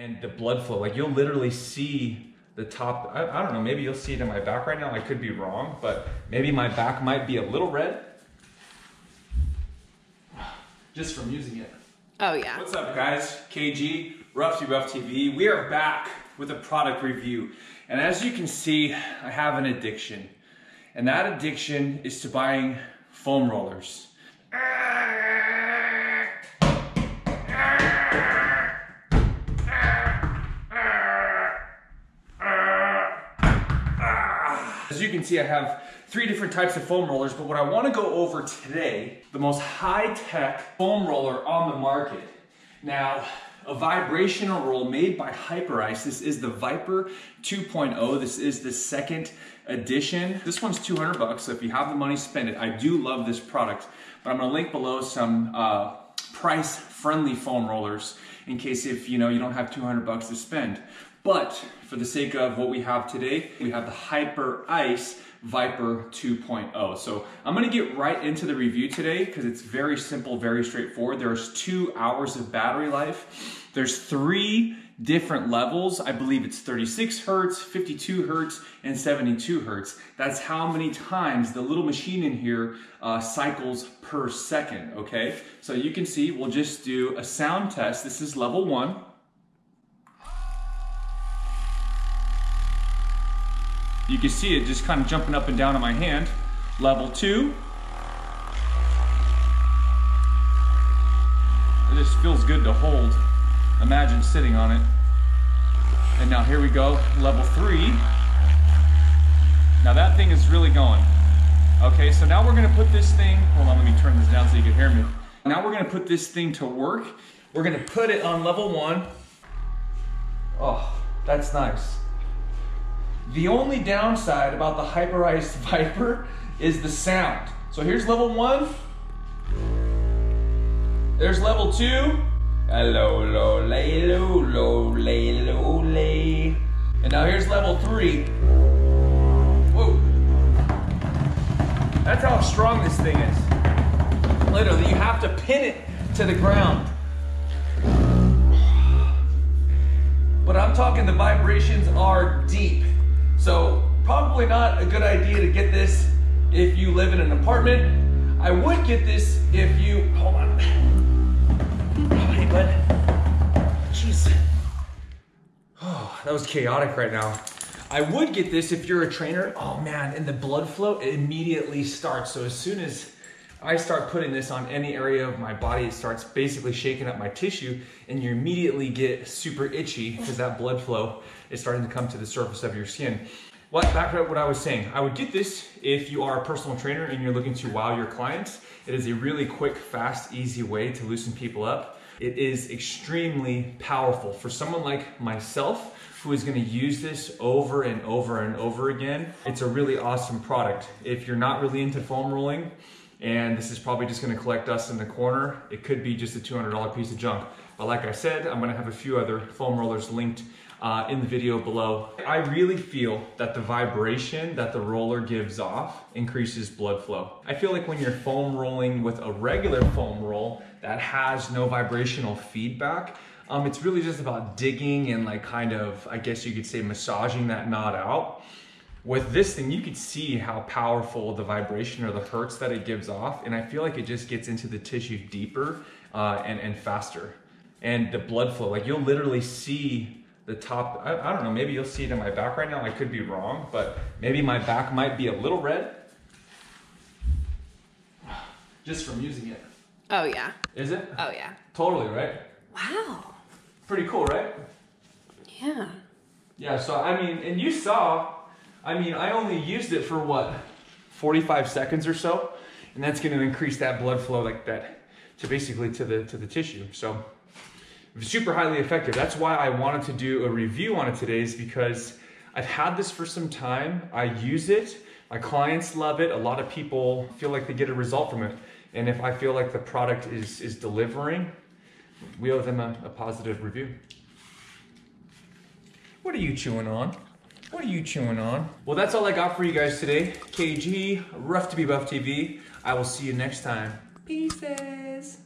and the blood flow. Like you'll literally see the top, I, I don't know, maybe you'll see it in my back right now. I could be wrong, but maybe my back might be a little red just from using it. Oh yeah. What's up guys? KG, Rough Rough TV. We are back with a product review. And as you can see, I have an addiction. And that addiction is to buying foam rollers. As you can see, I have three different types of foam rollers, but what I wanna go over today, the most high-tech foam roller on the market. Now, a vibrational roll made by Hyperice. This is the Vyper 2.0. This is the second edition. This one's 200 bucks, so if you have the money, spend it. I do love this product, but I'm gonna link below some uh, price-friendly foam rollers in case if you know you don't have 200 bucks to spend. But for the sake of what we have today, we have the Hyper Ice Viper 2.0. So I'm gonna get right into the review today because it's very simple, very straightforward. There's two hours of battery life. There's three different levels. I believe it's 36 Hertz, 52 Hertz, and 72 Hertz. That's how many times the little machine in here uh, cycles per second, okay? So you can see, we'll just do a sound test. This is level one. You can see it just kind of jumping up and down on my hand. Level two. It just feels good to hold. Imagine sitting on it. And now here we go, level three. Now that thing is really going. Okay, so now we're gonna put this thing, hold on, let me turn this down so you can hear me. Now we're gonna put this thing to work. We're gonna put it on level one. Oh, that's nice. The only downside about the Hyperice Vyper is the sound. So here's level one. There's level two. Hello, lo, lay, lo, lo, lay, lo, lay. And now here's level three. Whoa. That's how strong this thing is. Literally, you have to pin it to the ground. But I'm talking the vibrations are deep. So probably not a good idea to get this if you live in an apartment. I would get this if you, hold on. Oh, hey bud. Jeez. Oh, that was chaotic right now. I would get this if you're a trainer. Oh man, and the blood flow it immediately starts. So as soon as I start putting this on any area of my body, it starts basically shaking up my tissue and you immediately get super itchy because that blood flow is starting to come to the surface of your skin. What, back to what I was saying, I would get this if you are a personal trainer and you're looking to wow your clients. It is a really quick, fast, easy way to loosen people up. It is extremely powerful for someone like myself who is gonna use this over and over and over again. It's a really awesome product. If you're not really into foam rolling, and this is probably just gonna collect dust in the corner, it could be just a $200 piece of junk. But like I said, I'm gonna have a few other foam rollers linked uh, in the video below. I really feel that the vibration that the roller gives off increases blood flow. I feel like when you're foam rolling with a regular foam roll that has no vibrational feedback, um, it's really just about digging and like kind of, I guess you could say massaging that knot out. With this thing, you could see how powerful the vibration or the hertz that it gives off. And I feel like it just gets into the tissue deeper uh, and, and faster. And the blood flow, like you'll literally see the top, I, I, don't know, maybe you'll see it in my back right now. I could be wrong, but maybe my back might be a little red just from using it. Oh yeah. Is it? Oh yeah. Totally, right? Wow. Pretty cool, right? Yeah. Yeah, so I mean, and you saw, I mean, I only used it for what, 45 seconds or so, and that's gonna increase that blood flow like that to basically to the to the tissue. So super highly effective. That's why I wanted to do a review on it today is because I've had this for some time. I use it. My clients love it. A lot of people feel like they get a result from it. And if I feel like the product is, is delivering, we owe them a, a positive review. What are you chewing on? What are you chewing on? Well, that's all I got for you guys today. KG, Rough to be Buff TV. I will see you next time. Pieces.